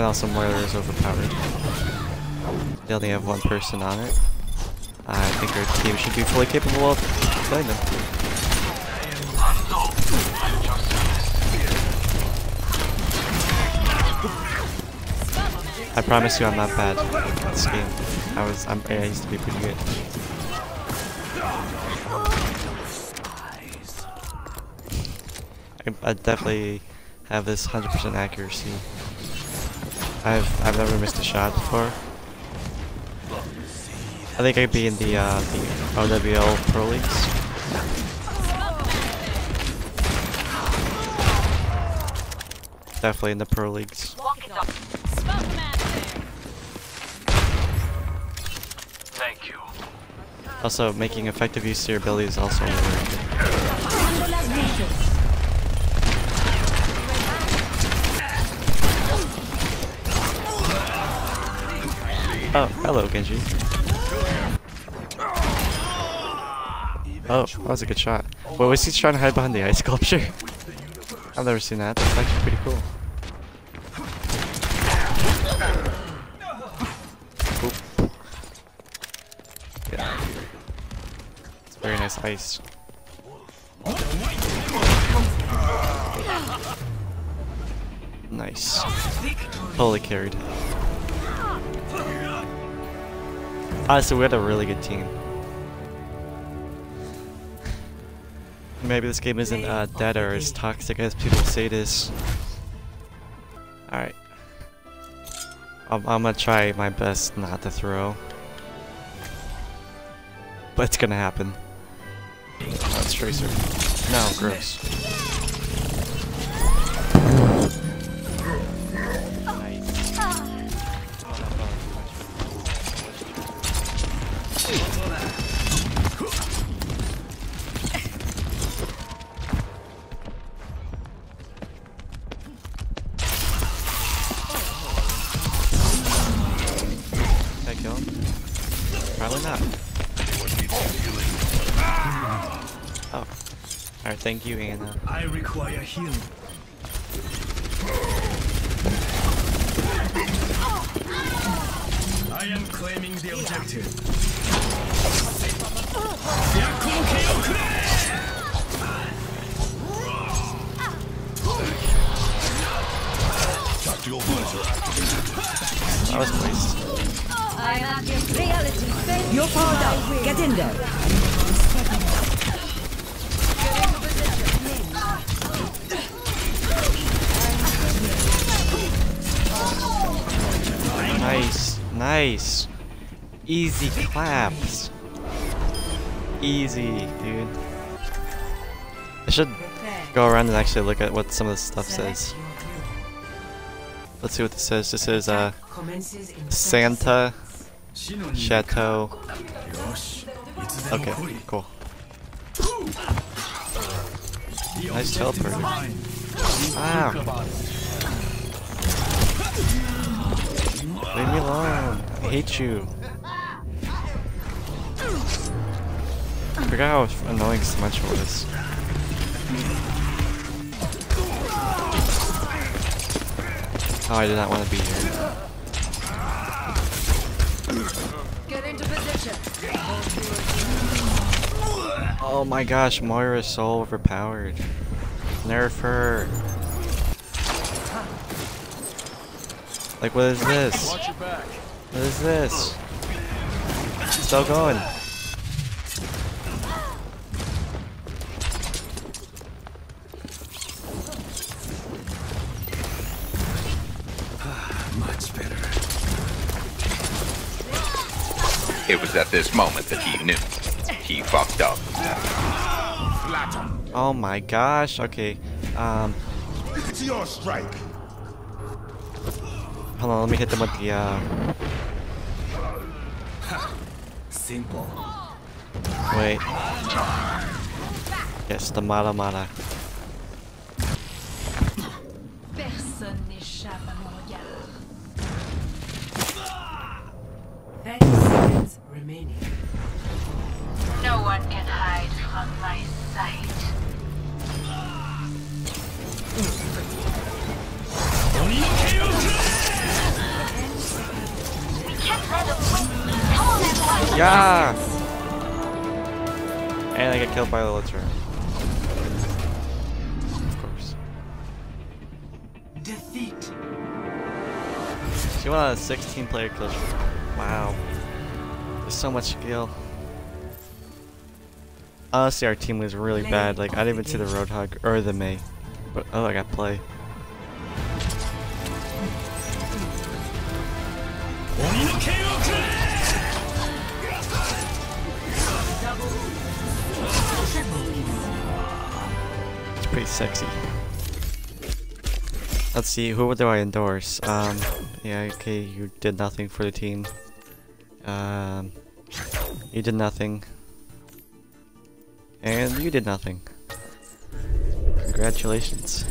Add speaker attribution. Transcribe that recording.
Speaker 1: also Moira is overpowered. They only have one person on it. I think our team should be fully capable of playing them. I promise you I'm not bad at this game. I was I'm, I used to be pretty good. I, I definitely have this 100% accuracy. I've I've never missed a shot before. I think I'd be in the uh, the OWL Pro Leagues. Definitely in the Pro Leagues.
Speaker 2: Thank you.
Speaker 1: Also, making effective use of your ability is also really Oh, hello, Genji. Oh, that was a good shot. Wait, was he trying to hide behind the ice sculpture? I've never seen that. That's actually pretty cool. Oop. Here. It's very nice ice. Nice. Totally carried. Honestly, we had a really good team. Maybe this game isn't uh, dead or as toxic as people say it is. Alright. I'm, I'm gonna try my best not to throw. But it's gonna happen. That's Tracer. No, gross. Probably not. Oh. Alright, thank you, Ana.
Speaker 2: I require healing. I am claiming the objective.
Speaker 1: That was a waste.
Speaker 3: Your reality.
Speaker 4: You're down. Get in there.
Speaker 1: Nice, nice. Easy claps. Easy, dude. I should go around and actually look at what some of the stuff says. Let's see what this says. This is uh, Santa Chateau. Okay, cool. Nice teleport. Ah. Leave me alone. I hate you. I forgot how annoying Smudge was. Oh, I did not want to be here. Oh my gosh, Moira is so overpowered. Nerf her. Like, what is this?
Speaker 2: Watch your back.
Speaker 1: What is this? Still going.
Speaker 2: Ah, much better.
Speaker 5: It was at this moment that he knew. He fucked up.
Speaker 1: Oh my gosh. Okay. Um,
Speaker 6: It's your strike.
Speaker 1: hold on. Let me hit them with the. Uh,
Speaker 2: Simple.
Speaker 1: wait. Yes, the Mara Mara.
Speaker 3: one can hide from my sight.
Speaker 1: Yeah! And I get killed by the Litzer. Of course.
Speaker 4: Defeat.
Speaker 1: She won a 16 player kill. Wow. There's so much skill. Honestly, our team was really bad. Like, I didn't even see the Roadhog or the Mei. But, oh, I got play. It's pretty sexy. Let's see, who do I endorse? Um, yeah, okay, you did nothing for the team. Um, you did nothing. And you did nothing. Congratulations.